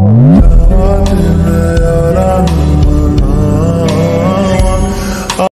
Oh.